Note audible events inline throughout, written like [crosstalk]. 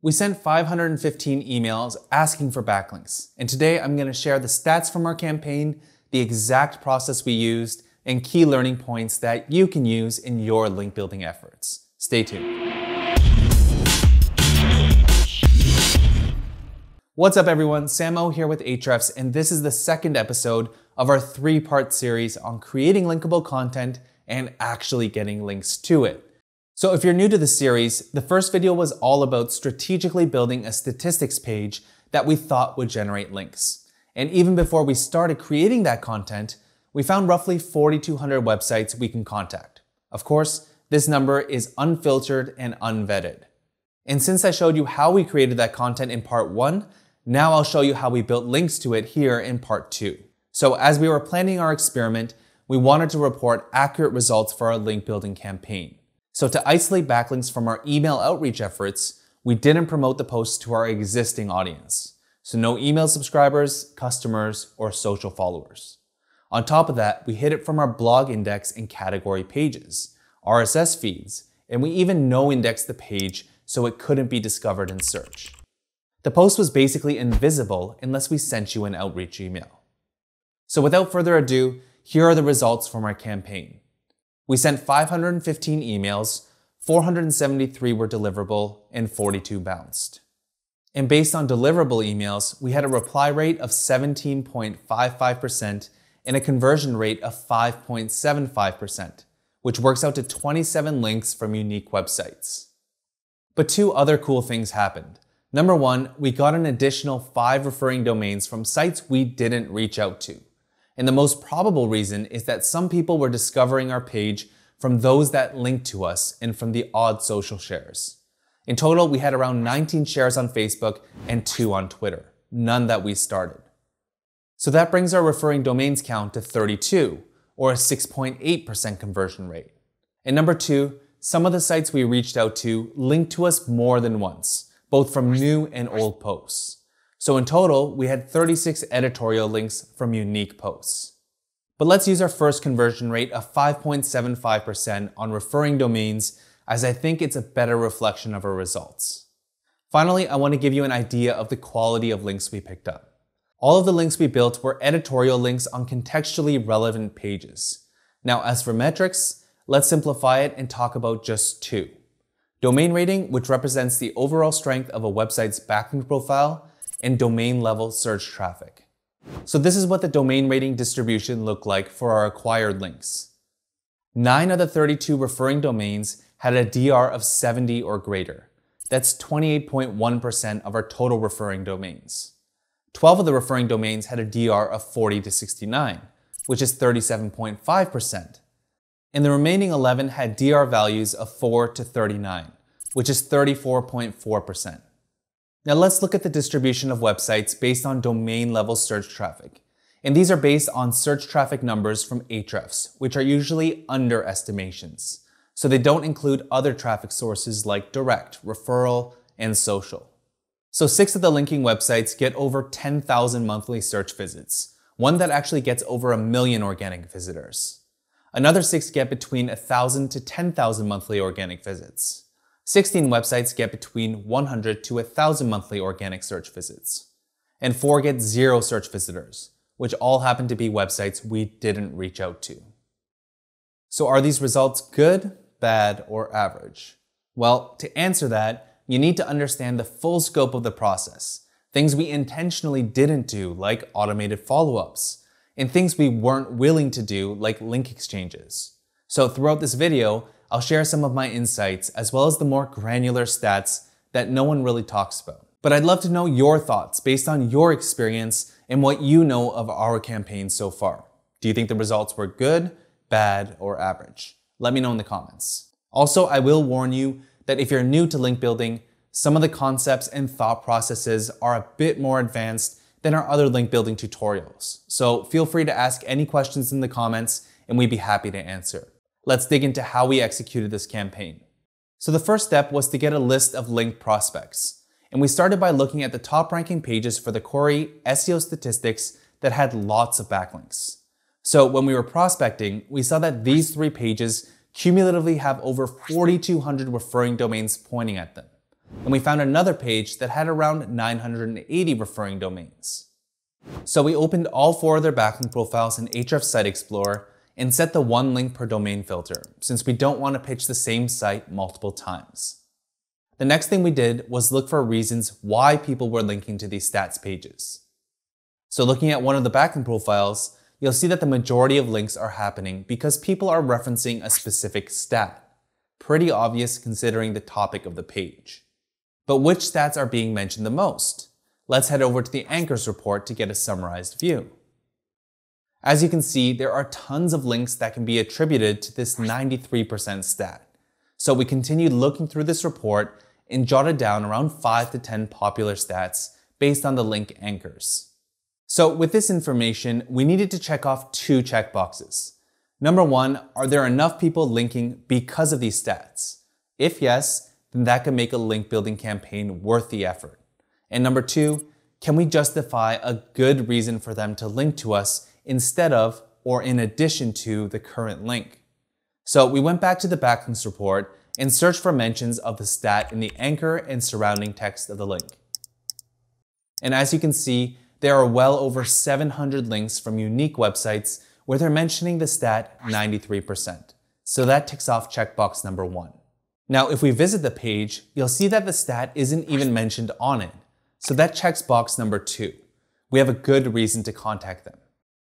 We sent 515 emails asking for backlinks, and today I'm going to share the stats from our campaign, the exact process we used, and key learning points that you can use in your link building efforts. Stay tuned. What's up everyone, Samo here with Ahrefs, and this is the second episode of our three-part series on creating linkable content and actually getting links to it. So if you're new to the series, the first video was all about strategically building a statistics page that we thought would generate links. And even before we started creating that content, we found roughly 4,200 websites we can contact. Of course, this number is unfiltered and unvetted. And since I showed you how we created that content in part one, now I'll show you how we built links to it here in part two. So as we were planning our experiment, we wanted to report accurate results for our link building campaign. So to isolate backlinks from our email outreach efforts, we didn't promote the posts to our existing audience. So no email subscribers, customers, or social followers. On top of that, we hid it from our blog index and category pages, RSS feeds, and we even no indexed the page so it couldn't be discovered in search. The post was basically invisible unless we sent you an outreach email. So without further ado, here are the results from our campaign. We sent 515 emails, 473 were deliverable, and 42 bounced. And based on deliverable emails, we had a reply rate of 17.55% and a conversion rate of 5.75%, which works out to 27 links from unique websites. But two other cool things happened. Number one, we got an additional five referring domains from sites we didn't reach out to. And the most probable reason is that some people were discovering our page from those that linked to us and from the odd social shares. In total, we had around 19 shares on Facebook and two on Twitter, none that we started. So that brings our referring domains count to 32, or a 6.8% conversion rate. And number two, some of the sites we reached out to linked to us more than once, both from new and old posts. So in total, we had 36 editorial links from unique posts. But let's use our first conversion rate of 5.75% on referring domains as I think it's a better reflection of our results. Finally, I want to give you an idea of the quality of links we picked up. All of the links we built were editorial links on contextually relevant pages. Now, as for metrics, let's simplify it and talk about just two. Domain rating, which represents the overall strength of a website's backlink profile, and domain level search traffic. So this is what the domain rating distribution looked like for our acquired links. 9 of the 32 referring domains had a DR of 70 or greater. That's 28.1% of our total referring domains. 12 of the referring domains had a DR of 40 to 69, which is 37.5%. And the remaining 11 had DR values of 4 to 39, which is 34.4%. Now let's look at the distribution of websites based on domain level search traffic. And these are based on search traffic numbers from Ahrefs, which are usually underestimations. So they don't include other traffic sources like direct, referral, and social. So six of the linking websites get over 10,000 monthly search visits, one that actually gets over a million organic visitors. Another six get between 1,000 to 10,000 monthly organic visits. 16 websites get between 100 to 1,000 monthly organic search visits. And 4 get zero search visitors, which all happen to be websites we didn't reach out to. So are these results good, bad, or average? Well, to answer that, you need to understand the full scope of the process. Things we intentionally didn't do, like automated follow-ups, and things we weren't willing to do, like link exchanges. So throughout this video, I'll share some of my insights as well as the more granular stats that no one really talks about. But I'd love to know your thoughts based on your experience and what you know of our campaign so far. Do you think the results were good, bad, or average? Let me know in the comments. Also, I will warn you that if you're new to link building, some of the concepts and thought processes are a bit more advanced than our other link building tutorials. So feel free to ask any questions in the comments and we'd be happy to answer let's dig into how we executed this campaign. So the first step was to get a list of linked prospects. And we started by looking at the top ranking pages for the Query SEO statistics that had lots of backlinks. So when we were prospecting, we saw that these three pages cumulatively have over 4,200 referring domains pointing at them. and we found another page that had around 980 referring domains. So we opened all four of their backlink profiles in Ahrefs Site Explorer and set the one link per domain filter, since we don't want to pitch the same site multiple times. The next thing we did was look for reasons why people were linking to these stats pages. So looking at one of the backlink profiles, you'll see that the majority of links are happening because people are referencing a specific stat. Pretty obvious considering the topic of the page. But which stats are being mentioned the most? Let's head over to the Anchors report to get a summarized view. As you can see, there are tons of links that can be attributed to this 93% stat. So we continued looking through this report and jotted down around 5 to 10 popular stats based on the link anchors. So with this information, we needed to check off two checkboxes. Number one, are there enough people linking because of these stats? If yes, then that could make a link building campaign worth the effort. And number two, can we justify a good reason for them to link to us instead of or in addition to the current link? So we went back to the backlinks report and searched for mentions of the stat in the anchor and surrounding text of the link. And as you can see, there are well over 700 links from unique websites where they're mentioning the stat 93%. So that ticks off checkbox number one. Now, if we visit the page, you'll see that the stat isn't even mentioned on it. So that checks box number two. We have a good reason to contact them.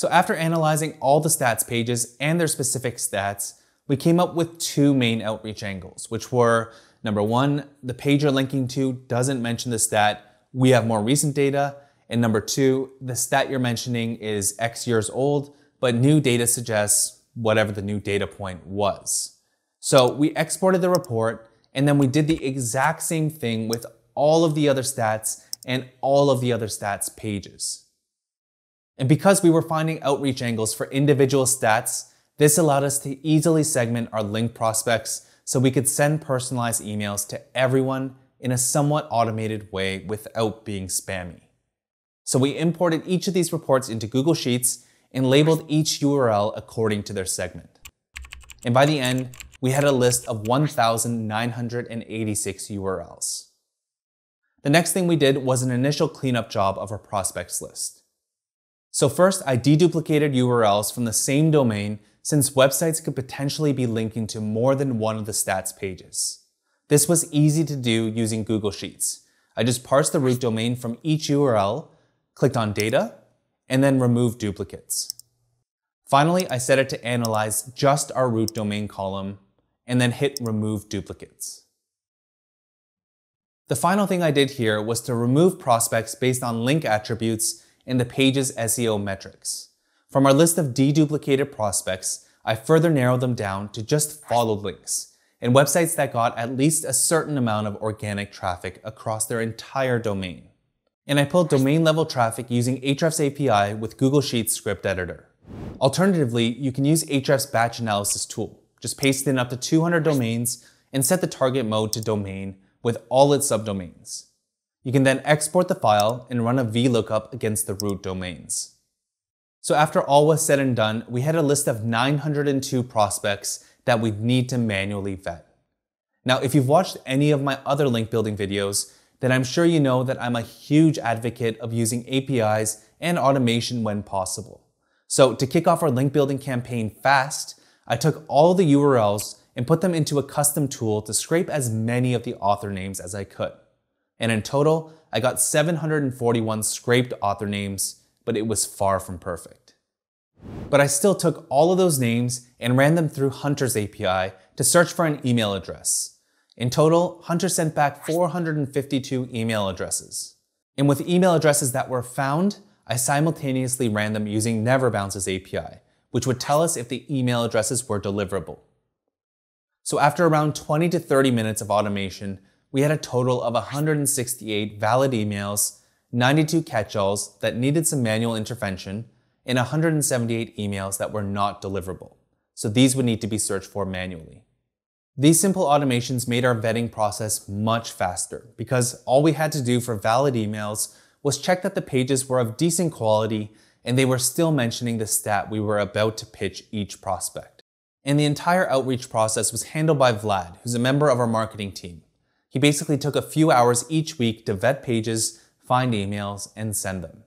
So after analyzing all the stats pages and their specific stats, we came up with two main outreach angles, which were number one, the page you're linking to doesn't mention the stat, we have more recent data, and number two, the stat you're mentioning is X years old, but new data suggests whatever the new data point was. So we exported the report and then we did the exact same thing with all of the other stats and all of the other stats pages. And because we were finding outreach angles for individual stats, this allowed us to easily segment our link prospects so we could send personalized emails to everyone in a somewhat automated way without being spammy. So we imported each of these reports into Google Sheets and labeled each URL according to their segment. And by the end, we had a list of 1,986 URLs. The next thing we did was an initial cleanup job of our prospects list. So first, I deduplicated URLs from the same domain since websites could potentially be linking to more than one of the stats pages. This was easy to do using Google Sheets. I just parsed the root domain from each URL, clicked on data, and then remove duplicates. Finally, I set it to analyze just our root domain column and then hit remove duplicates. The final thing I did here was to remove prospects based on link attributes in the page's SEO metrics. From our list of deduplicated prospects, I further narrowed them down to just followed links and websites that got at least a certain amount of organic traffic across their entire domain and I pulled domain level traffic using Ahrefs API with Google Sheets script editor. Alternatively, you can use Ahrefs batch analysis tool. Just paste in up to 200 domains and set the target mode to domain with all its subdomains. You can then export the file and run a VLOOKUP against the root domains. So after all was said and done, we had a list of 902 prospects that we'd need to manually vet. Now, if you've watched any of my other link building videos, then I'm sure you know that I'm a huge advocate of using APIs and automation when possible. So to kick off our link building campaign fast, I took all the URLs and put them into a custom tool to scrape as many of the author names as I could. And in total, I got 741 scraped author names, but it was far from perfect. But I still took all of those names and ran them through Hunter's API to search for an email address. In total, Hunter sent back 452 email addresses. And with email addresses that were found, I simultaneously ran them using NeverBounce's API, which would tell us if the email addresses were deliverable. So after around 20 to 30 minutes of automation, we had a total of 168 valid emails, 92 catch-alls that needed some manual intervention, and 178 emails that were not deliverable. So these would need to be searched for manually. These simple automations made our vetting process much faster because all we had to do for valid emails was check that the pages were of decent quality and they were still mentioning the stat we were about to pitch each prospect. And the entire outreach process was handled by Vlad, who's a member of our marketing team. He basically took a few hours each week to vet pages, find emails, and send them.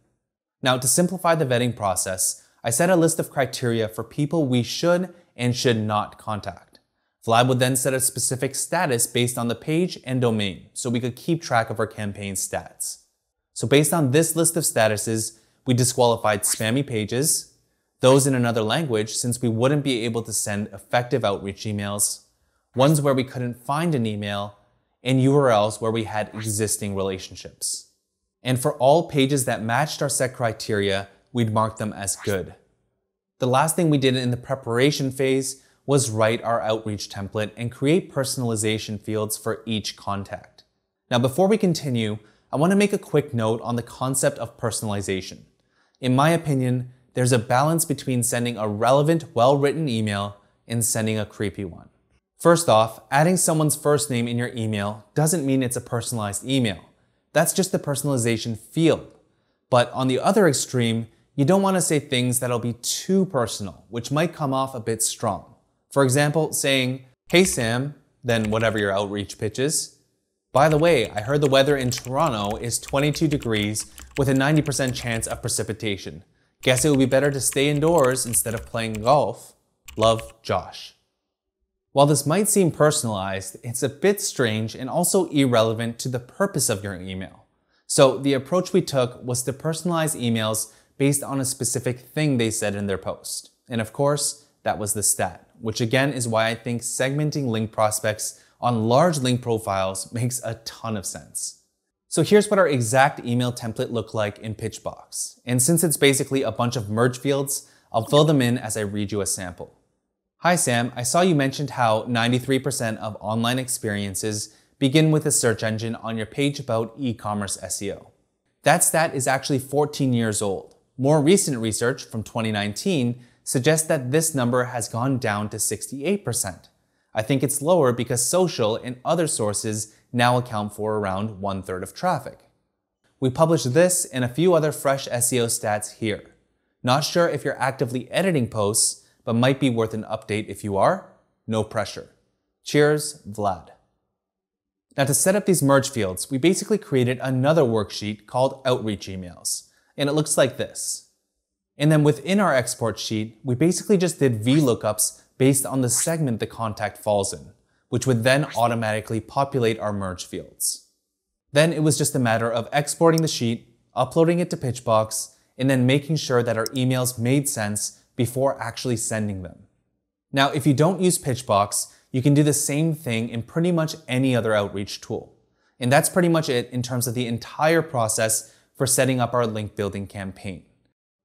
Now, to simplify the vetting process, I set a list of criteria for people we should and should not contact. Vlad would then set a specific status based on the page and domain so we could keep track of our campaign stats. So based on this list of statuses, we disqualified spammy pages, those in another language since we wouldn't be able to send effective outreach emails, ones where we couldn't find an email, and URLs where we had existing relationships. And for all pages that matched our set criteria, we'd mark them as good. The last thing we did in the preparation phase was write our outreach template and create personalization fields for each contact. Now, before we continue, I want to make a quick note on the concept of personalization. In my opinion, there's a balance between sending a relevant, well-written email and sending a creepy one. First off, adding someone's first name in your email doesn't mean it's a personalized email. That's just the personalization field. But on the other extreme, you don't want to say things that'll be too personal, which might come off a bit strong. For example, saying, Hey Sam, then whatever your outreach pitch is. By the way, I heard the weather in Toronto is 22 degrees with a 90% chance of precipitation. Guess it would be better to stay indoors instead of playing golf. Love, Josh. While this might seem personalized, it's a bit strange and also irrelevant to the purpose of your email. So the approach we took was to personalize emails based on a specific thing they said in their post. And of course, that was the stat, which again is why I think segmenting link prospects on large link profiles [laughs] makes a ton of sense. So here's what our exact email template looked like in Pitchbox. And since it's basically a bunch of merge fields, I'll fill them in as I read you a sample. Hi Sam, I saw you mentioned how 93% of online experiences begin with a search engine on your page about e-commerce SEO. That stat is actually 14 years old. More recent research from 2019 suggests that this number has gone down to 68%. I think it's lower because social and other sources now account for around one third of traffic. We publish this and a few other fresh SEO stats here. Not sure if you're actively editing posts, but might be worth an update if you are. No pressure. Cheers, Vlad. Now to set up these merge fields, we basically created another worksheet called Outreach Emails, and it looks like this. And then within our export sheet, we basically just did VLOOKUPs based on the segment the contact falls in, which would then automatically populate our merge fields. Then it was just a matter of exporting the sheet, uploading it to Pitchbox, and then making sure that our emails made sense before actually sending them. Now, if you don't use Pitchbox, you can do the same thing in pretty much any other outreach tool. And that's pretty much it in terms of the entire process for setting up our link building campaign.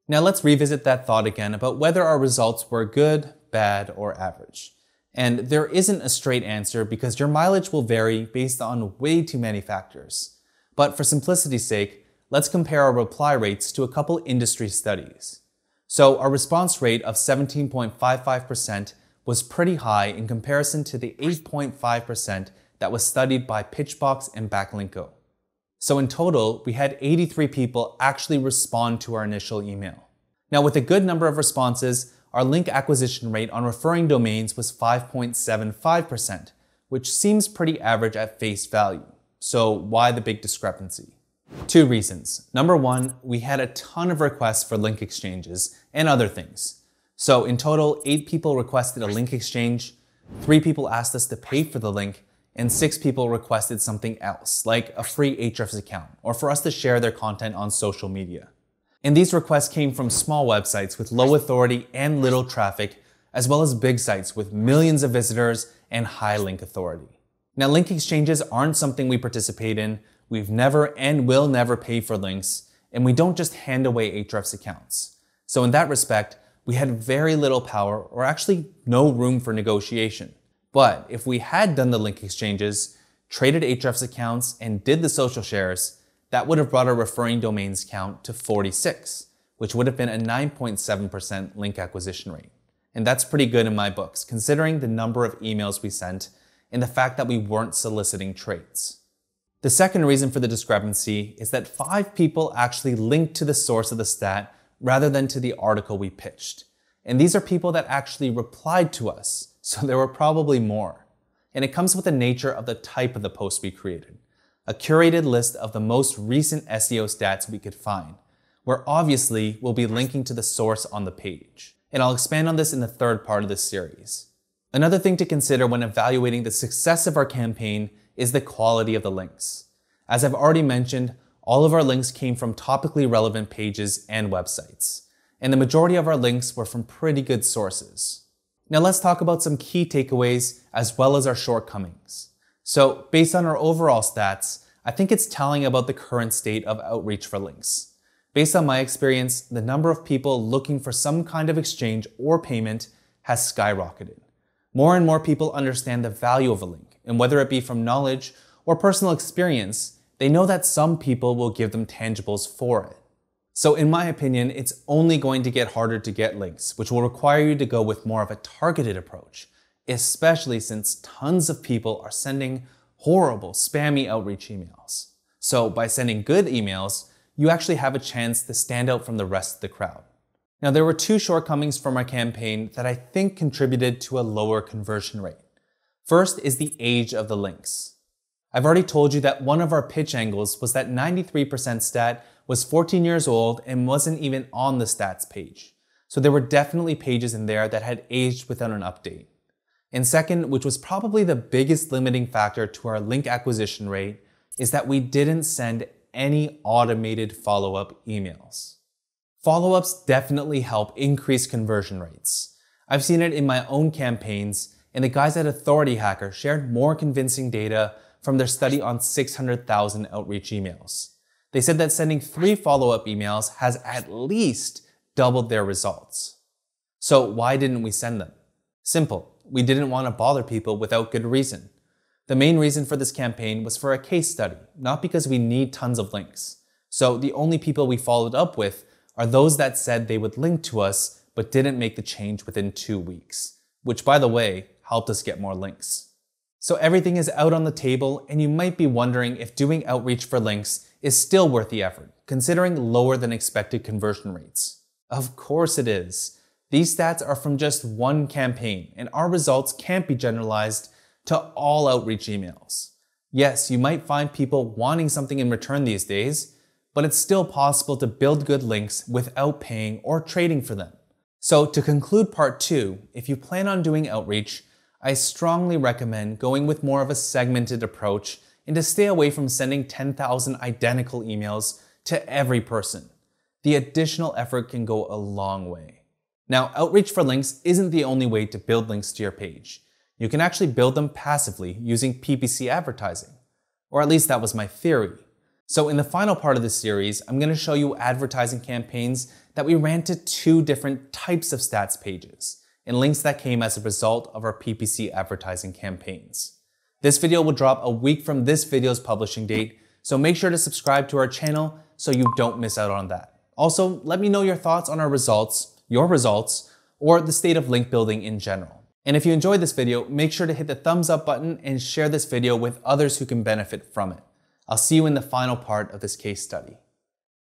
Now let's revisit that thought again about whether our results were good, bad, or average. And there isn't a straight answer because your mileage will vary based on way too many factors. But for simplicity's sake, let's compare our reply rates to a couple industry studies. So our response rate of 17.55% was pretty high in comparison to the 8.5% that was studied by Pitchbox and Backlinko. So in total, we had 83 people actually respond to our initial email. Now with a good number of responses, our link acquisition rate on referring domains was 5.75%, which seems pretty average at face value. So why the big discrepancy? Two reasons. Number one, we had a ton of requests for link exchanges and other things. So in total, eight people requested a link exchange, three people asked us to pay for the link, and six people requested something else, like a free Ahrefs account, or for us to share their content on social media. And these requests came from small websites with low authority and little traffic, as well as big sites with millions of visitors and high link authority. Now, link exchanges aren't something we participate in, We've never and will never pay for links, and we don't just hand away Ahrefs accounts. So in that respect, we had very little power or actually no room for negotiation. But if we had done the link exchanges, traded Ahrefs accounts, and did the social shares, that would have brought our referring domains count to 46, which would have been a 9.7% link acquisition rate. And that's pretty good in my books, considering the number of emails we sent and the fact that we weren't soliciting trades. The second reason for the discrepancy is that five people actually linked to the source of the stat rather than to the article we pitched. And these are people that actually replied to us, [laughs] so there were probably more. and it comes with the nature of the type of the post we created. A curated list of the most recent SEO stats we could find, where obviously we'll be linking to the source on the page. And I'll expand on this in the third part of this series. Another thing to consider when evaluating the success of our campaign is the quality of the links. As I've already mentioned, all of our links came from topically relevant pages and websites, and the majority of our links were from pretty good sources. Now let's talk about some key takeaways as well as our shortcomings. So based on our overall stats, I think it's telling about the current state of outreach for links. Based on my experience, the number of people looking for some kind of exchange or payment has skyrocketed. More and more people understand the value of a link, and whether it be from knowledge or personal experience, they know that some people will give them tangibles for it. So in my opinion, it's only going to get harder to get links, which will require you to go with more of a targeted approach, especially since tons of people are sending horrible spammy outreach emails. So by sending good emails, you actually have a chance to stand out from the rest of the crowd. Now there were two shortcomings from our campaign that I think contributed to a lower conversion rate. First is the age of the links. I've already told you that one of our pitch angles was that 93% stat was 14 years old and wasn't even on the stats page. So there were definitely pages in there that had aged without an update. And second, which was probably the biggest limiting factor to our link acquisition rate, is that we didn't send any automated follow-up emails. Follow-ups definitely help increase conversion rates. I've seen it in my own campaigns, and the guys at Authority Hacker shared more convincing data from their study on 600,000 outreach emails. They said that sending three follow-up emails has at least doubled their results. So why didn't we send them? Simple, we didn't want to bother people without good reason. The main reason for this campaign was for a case study, not because we need tons of links. So the only people we followed up with are those that said they would link to us but didn't make the change within two weeks, which by the way, helped us get more links. So everything is out on the table and you might be wondering if doing outreach for links is still worth the effort, considering lower than expected conversion rates. Of course it is. These stats are from just one campaign, and our results can't be generalized to all outreach emails. Yes, you might find people wanting something in return these days, but it's still possible to build good links without paying or trading for them. So to conclude part two, if you plan on doing outreach, I strongly recommend going with more of a segmented approach and to stay away from sending 10,000 identical emails to every person. The additional effort can go a long way. Now, outreach for links isn't the only way to build links to your page. You can actually build them passively using PPC advertising. Or at least that was my theory. So in the final part of this series, I'm going to show you advertising campaigns that we ran to two different types of stats pages and links that came as a result of our PPC advertising campaigns. This video will drop a week from this video's publishing date, so make sure to subscribe to our channel so you don't miss out on that. Also, let me know your thoughts on our results, your results, or the state of link building in general. And if you enjoyed this video, make sure to hit the thumbs up button and share this video with others who can benefit from it. I'll see you in the final part of this case study.